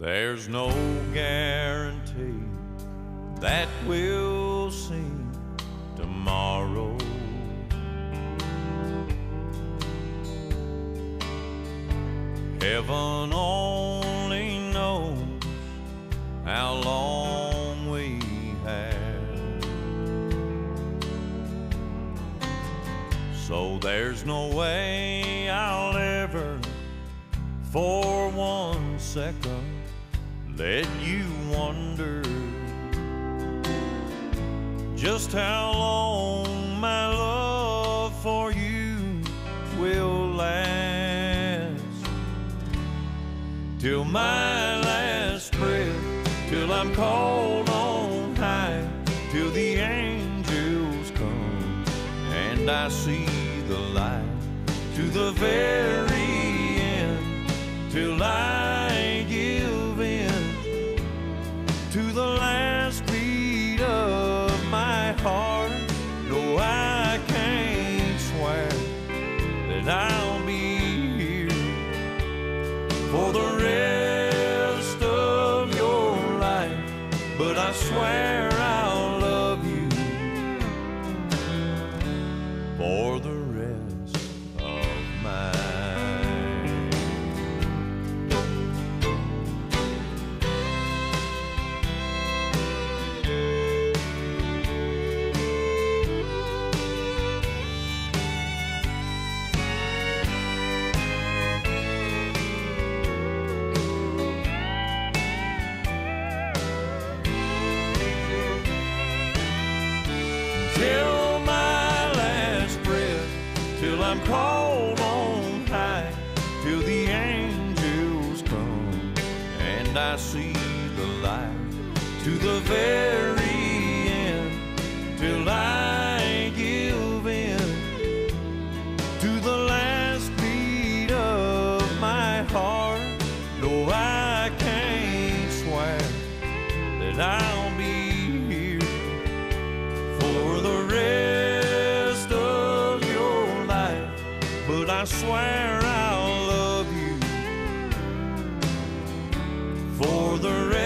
There's no guarantee that we'll see tomorrow. Heaven only knows how long we have. So there's no way I'll ever, for one second, let you wonder just how long my love for you will last. Till my last breath, till I'm called on high, till the angels come and I see the light to the very till I give in to the last beat of my heart. No, I can't swear that I'll be here for the rest of your life, but I swear I'll till I'm called on high, till the angels come and I see the light. To the very I swear I'll love you for the rest.